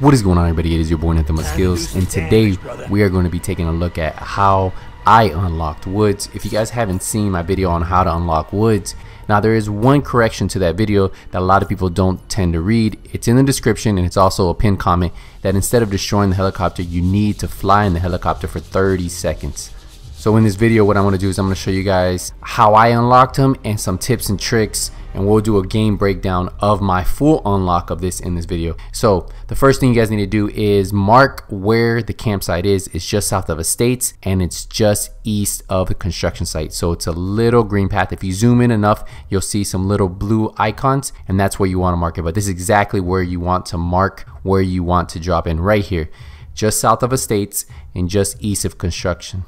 What is going on everybody? It is your boy NothingButSkillz and today we are going to be taking a look at how I unlocked woods. If you guys haven't seen my video on how to unlock woods, now there is one correction to that video that a lot of people don't tend to read. It's in the description and it's also a pinned comment that instead of destroying the helicopter, you need to fly in the helicopter for 30 seconds. So in this video what I'm going to do is I'm going to show you guys how I unlocked them and some tips and tricks and we'll do a game breakdown of my full unlock of this in this video. So the first thing you guys need to do is mark where the campsite is. It's just south of Estates and it's just east of the construction site. So it's a little green path. If you zoom in enough, you'll see some little blue icons and that's where you want to mark it. But this is exactly where you want to mark where you want to drop in right here. Just south of Estates and just east of construction.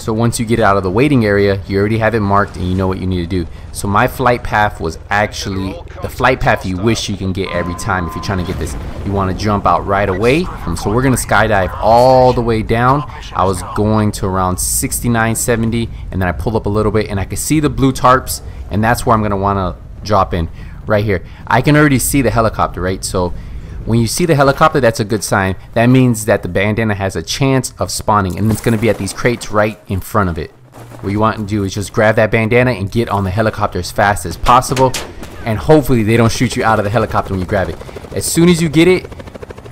So once you get out of the waiting area, you already have it marked and you know what you need to do. So my flight path was actually the flight path you wish you can get every time if you're trying to get this. You want to jump out right away. Um, so we're going to skydive all the way down. I was going to around 69, 70 and then I pulled up a little bit and I could see the blue tarps and that's where I'm going to want to drop in right here. I can already see the helicopter, right? So when you see the helicopter, that's a good sign. That means that the bandana has a chance of spawning and it's going to be at these crates right in front of it. What you want to do is just grab that bandana and get on the helicopter as fast as possible and hopefully they don't shoot you out of the helicopter when you grab it. As soon as you get it,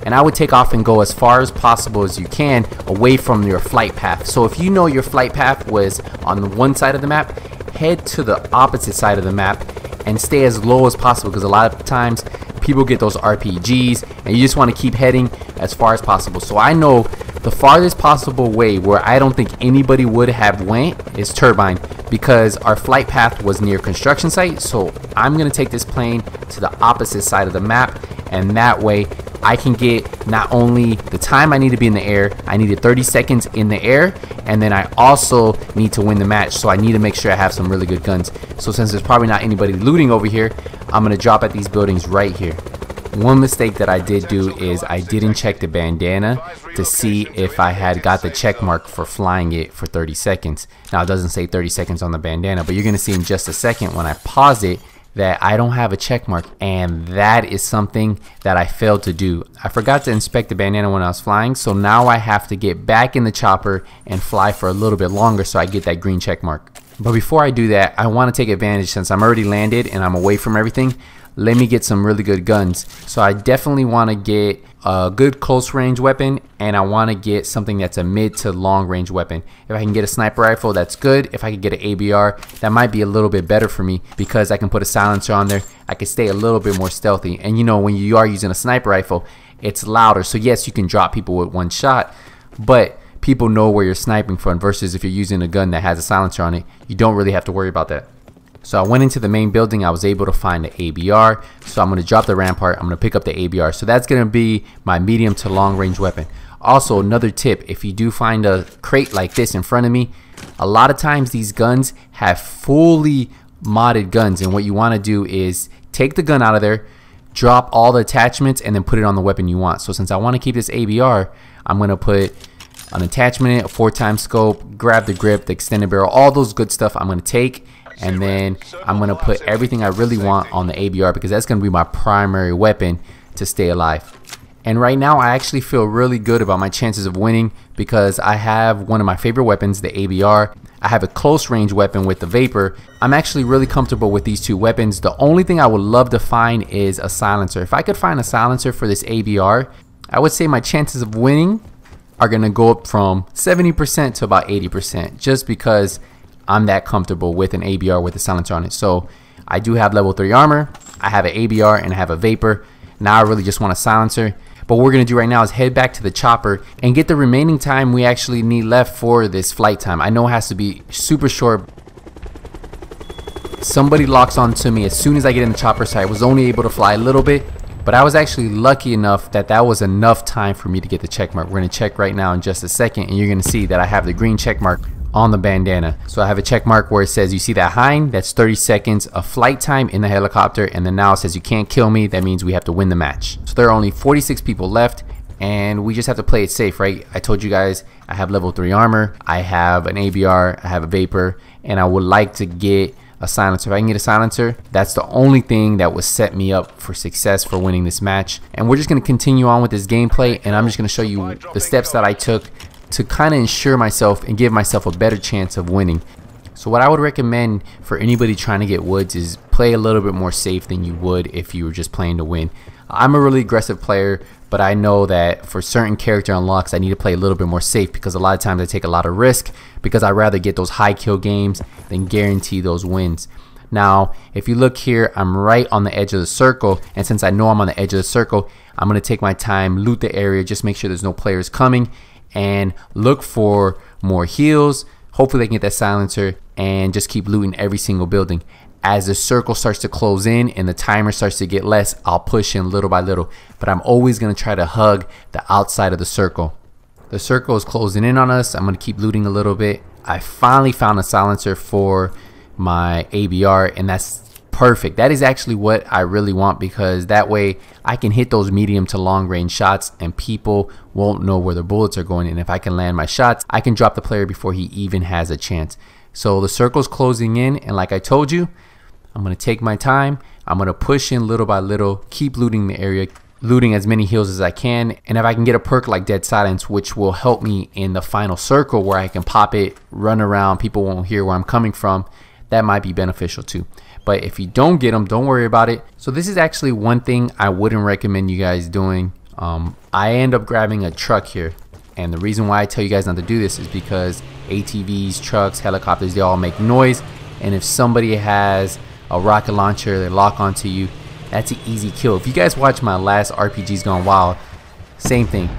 and I would take off and go as far as possible as you can away from your flight path. So if you know your flight path was on one side of the map, head to the opposite side of the map and stay as low as possible because a lot of times people get those RPGs and you just want to keep heading as far as possible. So I know the farthest possible way where I don't think anybody would have went is Turbine because our flight path was near construction site. So I'm going to take this plane to the opposite side of the map and that way I can get not only the time I need to be in the air, I needed 30 seconds in the air, and then I also need to win the match, so I need to make sure I have some really good guns. So since there's probably not anybody looting over here, I'm going to drop at these buildings right here. One mistake that I did do is I didn't check the bandana to see if I had got the check mark for flying it for 30 seconds. Now it doesn't say 30 seconds on the bandana, but you're going to see in just a second when I pause it that I don't have a check mark and that is something that I failed to do. I forgot to inspect the bandana when I was flying so now I have to get back in the chopper and fly for a little bit longer so I get that green check mark. But before I do that I want to take advantage since I'm already landed and I'm away from everything let me get some really good guns. So I definitely want to get a good close range weapon and I want to get something that's a mid to long range weapon. If I can get a sniper rifle, that's good. If I can get an ABR, that might be a little bit better for me because I can put a silencer on there. I can stay a little bit more stealthy. And you know, when you are using a sniper rifle, it's louder. So yes, you can drop people with one shot, but people know where you're sniping from versus if you're using a gun that has a silencer on it, you don't really have to worry about that. So I went into the main building. I was able to find the ABR. So I'm going to drop the Rampart. I'm going to pick up the ABR. So that's going to be my medium to long range weapon. Also, another tip, if you do find a crate like this in front of me, a lot of times these guns have fully modded guns. And what you want to do is take the gun out of there, drop all the attachments, and then put it on the weapon you want. So since I want to keep this ABR, I'm going to put an attachment, a four times scope, grab the grip, the extended barrel, all those good stuff I'm going to take and then I'm going to put everything I really want on the ABR because that's going to be my primary weapon to stay alive. And right now I actually feel really good about my chances of winning because I have one of my favorite weapons, the ABR. I have a close range weapon with the Vapor. I'm actually really comfortable with these two weapons. The only thing I would love to find is a silencer. If I could find a silencer for this ABR, I would say my chances of winning are going to go up from 70% to about 80% just because I'm that comfortable with an ABR with a silencer on it. So I do have level 3 armor, I have an ABR, and I have a Vapor. Now I really just want a silencer. But what we're going to do right now is head back to the chopper and get the remaining time we actually need left for this flight time. I know it has to be super short. Somebody locks onto me as soon as I get in the chopper, so I was only able to fly a little bit. But I was actually lucky enough that that was enough time for me to get the check mark. We're going to check right now in just a second, and you're going to see that I have the green check mark on the bandana. So I have a check mark where it says you see that hind, that's 30 seconds of flight time in the helicopter and then now it says you can't kill me, that means we have to win the match. So there are only 46 people left and we just have to play it safe, right? I told you guys I have level 3 armor, I have an ABR, I have a Vapor, and I would like to get a silencer. If I can get a silencer, that's the only thing that would set me up for success for winning this match. And we're just going to continue on with this gameplay and I'm just going to show you the steps that I took to kind of ensure myself and give myself a better chance of winning. So what I would recommend for anybody trying to get woods is play a little bit more safe than you would if you were just playing to win. I'm a really aggressive player, but I know that for certain character unlocks, I need to play a little bit more safe because a lot of times I take a lot of risk because I'd rather get those high kill games than guarantee those wins. Now, if you look here, I'm right on the edge of the circle, and since I know I'm on the edge of the circle, I'm going to take my time, loot the area, just make sure there's no players coming, and look for more heals. Hopefully they can get that silencer, and just keep looting every single building as the circle starts to close in and the timer starts to get less, I'll push in little by little. But I'm always going to try to hug the outside of the circle. The circle is closing in on us. I'm going to keep looting a little bit. I finally found a silencer for my ABR and that's perfect. That is actually what I really want because that way I can hit those medium to long range shots and people won't know where the bullets are going. And if I can land my shots, I can drop the player before he even has a chance. So the circle's closing in and like I told you, I'm going to take my time. I'm going to push in little by little, keep looting the area, looting as many heals as I can. And if I can get a perk like Dead Silence, which will help me in the final circle where I can pop it, run around, people won't hear where I'm coming from, that might be beneficial too. But if you don't get them, don't worry about it. So this is actually one thing I wouldn't recommend you guys doing. Um, I end up grabbing a truck here. And the reason why I tell you guys not to do this is because ATVs, trucks, helicopters, they all make noise. And if somebody has a rocket launcher, they lock onto you. That's an easy kill. If you guys watch my last RPGs Gone Wild, same thing.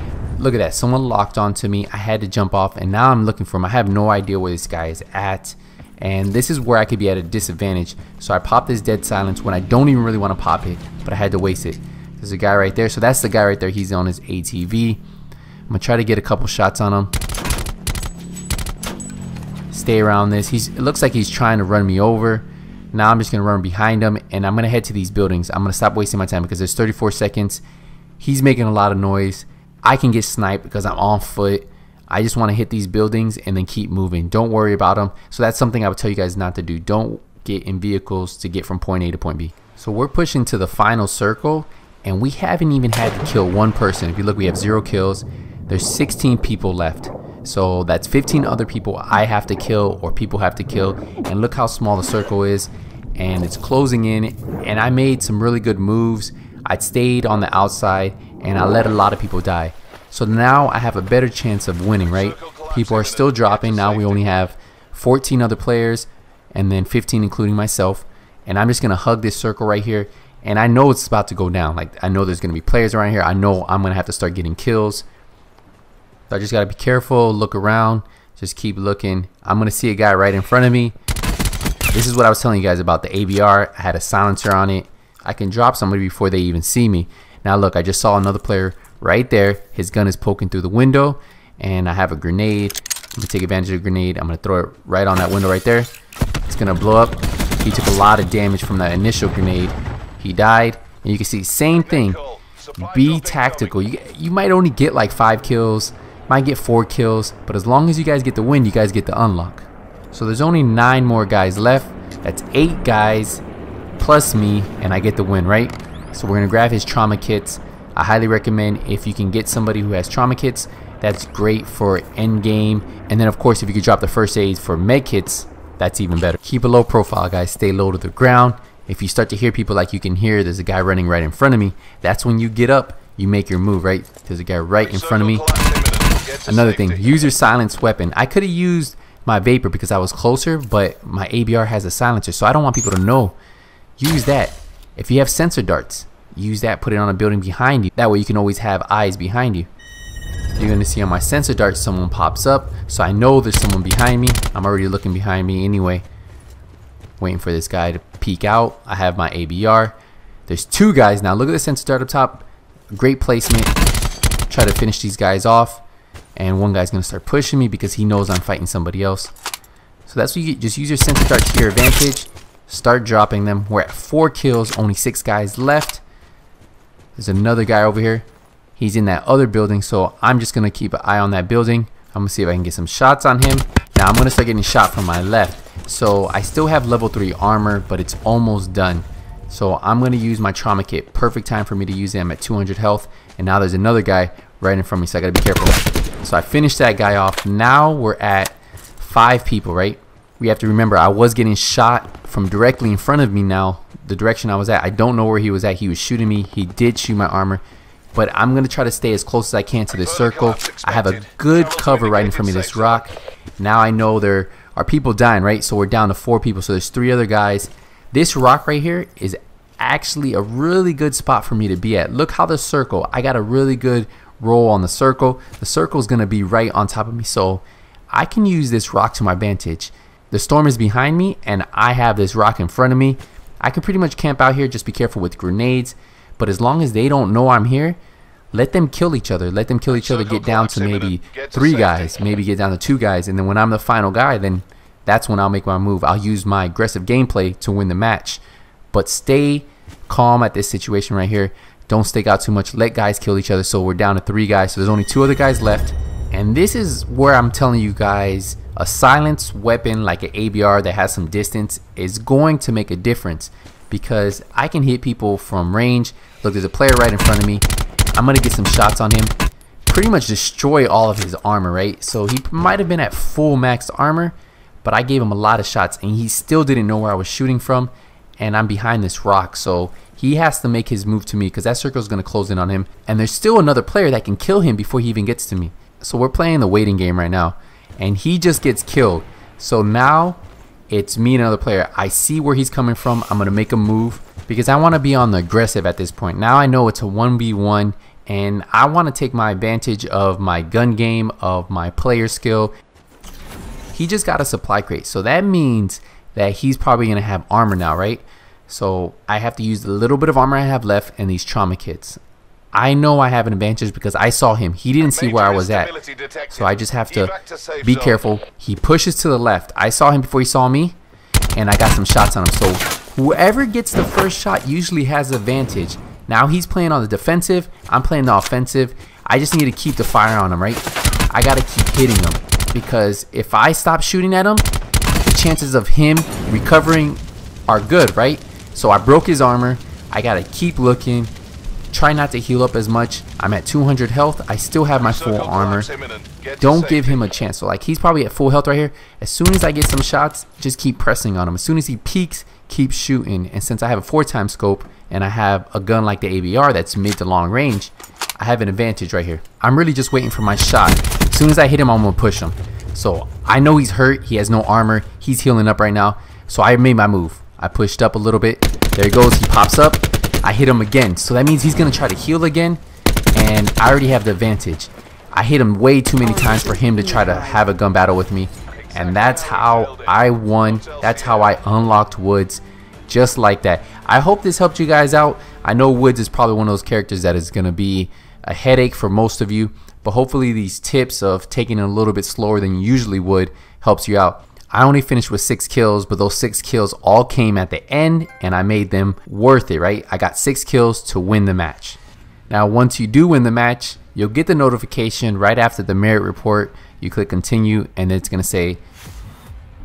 Look at that. Someone locked onto me. I had to jump off, and now I'm looking for him. I have no idea where this guy is at. And this is where I could be at a disadvantage. So I pop this dead silence when I don't even really want to pop it, but I had to waste it. There's a guy right there. So that's the guy right there. He's on his ATV. I'm to try to get a couple shots on him. Stay around this. He's, it looks like he's trying to run me over. Now I'm just to run behind him and I'm to head to these buildings. I'm to stop wasting my time because there's 34 seconds. He's making a lot of noise. I can get sniped because I'm on foot. I just want to hit these buildings and then keep moving. Don't worry about them. So that's something I would tell you guys not to do. Don't get in vehicles to get from point A to point B. So we're pushing to the final circle and we haven't even had to kill one person. If you look, we have zero kills. There's 16 people left. So that's 15 other people I have to kill or people have to kill. And look how small the circle is. And it's closing in. And I made some really good moves. I stayed on the outside and I let a lot of people die. So now I have a better chance of winning, right? People are still dropping. Now we only have 14 other players and then 15 including myself. And I'm just going to hug this circle right here. And I know it's about to go down. Like I know there's going to be players around here. I know I'm going to have to start getting kills. So I just got to be careful, look around, just keep looking. I'm going to see a guy right in front of me. This is what I was telling you guys about the ABR. I had a silencer on it. I can drop somebody before they even see me. Now look, I just saw another player right there. His gun is poking through the window and I have a grenade. I'm to take advantage of the grenade. I'm to throw it right on that window right there. It's to blow up. He took a lot of damage from that initial grenade. He died. And you can see, same thing. Be tactical. You, you might only get like five kills might get four kills, but as long as you guys get the win, you guys get the unlock. So there's only nine more guys left. That's eight guys plus me, and I get the win, right? So we're gonna grab his trauma kits. I highly recommend if you can get somebody who has trauma kits, that's great for end game. And then of course, if you could drop the first aid for med kits, that's even better. Keep a low profile, guys. Stay low to the ground. If you start to hear people like you can hear, there's a guy running right in front of me. That's when you get up, you make your move, right? There's a guy right in front of me. Another thing, use your silence weapon. I could have used my Vapor because I was closer, but my ABR has a silencer, so I don't want people to know. Use that. If you have sensor darts, use that, put it on a building behind you. That way you can always have eyes behind you. You're to see on my sensor dart someone pops up, so I know there's someone behind me. I'm already looking behind me anyway. Waiting for this guy to peek out. I have my ABR. There's two guys now. Look at the sensor dart up top. Great placement. Try to finish these guys off and one guy's gonna start pushing me because he knows I'm fighting somebody else. So that's what you get. Just use your sensor dart to your advantage. Start dropping them. We're at four kills, only six guys left. There's another guy over here. He's in that other building, so I'm just gonna keep an eye on that building. I'm gonna see if I can get some shots on him. Now I'm gonna start getting shot from my left. So I still have level 3 armor, but it's almost done. So I'm going to use my trauma kit. Perfect time for me to use them at 200 health. And now there's another guy right in front of me, so I got to be careful. So I finished that guy off. Now we're at five people, right? We have to remember I was getting shot from directly in front of me now, the direction I was at. I don't know where he was at. He was shooting me. He did shoot my armor. But I'm going to try to stay as close as I can to this circle. I have a good cover right in front of me, this rock. Now I know there are people dying, right? So we're down to four people. So there's three other guys. This rock right here is actually a really good spot for me to be at. Look how the circle, I got a really good roll on the circle. The circle is going to be right on top of me. So I can use this rock to my advantage. The storm is behind me and I have this rock in front of me. I can pretty much camp out here. Just be careful with grenades. But as long as they don't know I'm here, let them kill each other. Let them kill each other. Get down to maybe three guys. Maybe get down to two guys. And then when I'm the final guy, then that's when I'll make my move. I'll use my aggressive gameplay to win the match. But stay calm at this situation right here. Don't stick out too much. Let guys kill each other. So we're down to three guys. So there's only two other guys left. And this is where I'm telling you guys a silenced weapon like an ABR that has some distance is going to make a difference because I can hit people from range. Look, there's a player right in front of me. I'm going to get some shots on him. Pretty much destroy all of his armor, right? So he might have been at full max armor, but I gave him a lot of shots and he still didn't know where I was shooting from and I'm behind this rock. So he has to make his move to me because that circle is going to close in on him. And there's still another player that can kill him before he even gets to me. So we're playing the waiting game right now. And he just gets killed. So now it's me and another player. I see where he's coming from. I'm to make a move because I want to be on the aggressive at this point. Now I know it's a 1v1 and I want to take my advantage of my gun game, of my player skill. He just got a supply crate. So that means that he's probably to have armor now, right? So I have to use the little bit of armor I have left and these trauma kits. I know I have an advantage because I saw him. He didn't see where I was at. So I just have to be careful. He pushes to the left. I saw him before he saw me and I got some shots on him. So whoever gets the first shot usually has advantage. Now he's playing on the defensive. I'm playing the offensive. I just need to keep the fire on him, right? I got to keep hitting him because if I stop shooting at him, the chances of him recovering are good, right? So I broke his armor. I gotta keep looking. Try not to heal up as much. I'm at 200 health. I still have my full armor. Don't give him a chance. So like he's probably at full health right here. As soon as I get some shots, just keep pressing on him. As soon as he peaks, keep shooting. And since I have a four time scope and I have a gun like the ABR that's mid to long range, I have an advantage right here. I'm really just waiting for my shot. As soon as I hit him, I'm gonna push him. So I know he's hurt. He has no armor. He's healing up right now. So I made my move. I pushed up a little bit. There he goes. He pops up. I hit him again. So that means he's going to try to heal again. And I already have the advantage. I hit him way too many times for him to try to have a gun battle with me. And that's how I won. That's how I unlocked Woods. Just like that. I hope this helped you guys out. I know Woods is probably one of those characters that is going to be a headache for most of you. But hopefully these tips of taking it a little bit slower than you usually would helps you out. I only finished with six kills, but those six kills all came at the end and I made them worth it, right? I got six kills to win the match. Now, once you do win the match, you'll get the notification right after the merit report. You click continue and it's going to say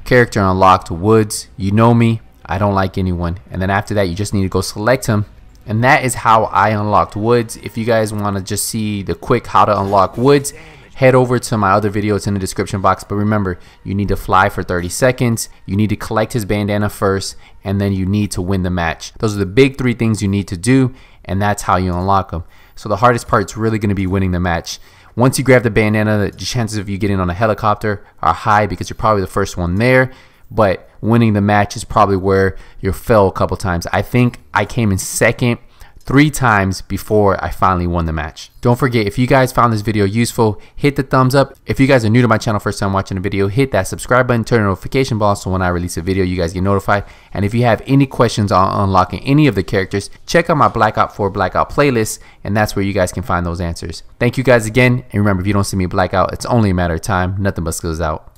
character unlocked Woods. You know me. I don't like anyone. And then after that, you just need to go select him. And that is how I unlocked Woods. If you guys want to just see the quick how to unlock Woods, head over to my other video it's in the description box but remember you need to fly for 30 seconds you need to collect his bandana first and then you need to win the match. Those are the big three things you need to do and that's how you unlock them so the hardest part is really going to be winning the match. Once you grab the bandana the chances of you getting on a helicopter are high because you're probably the first one there but winning the match is probably where you fell a couple times. I think I came in second three times before I finally won the match. Don't forget, if you guys found this video useful, hit the thumbs up. If you guys are new to my channel, first time watching a video, hit that subscribe button, turn the notification bell so when I release a video, you guys get notified. And if you have any questions on unlocking any of the characters, check out my Black Ops 4 Blackout playlist, and that's where you guys can find those answers. Thank you guys again, and remember, if you don't see me Blackout, it's only a matter of time. Nothing but skills out.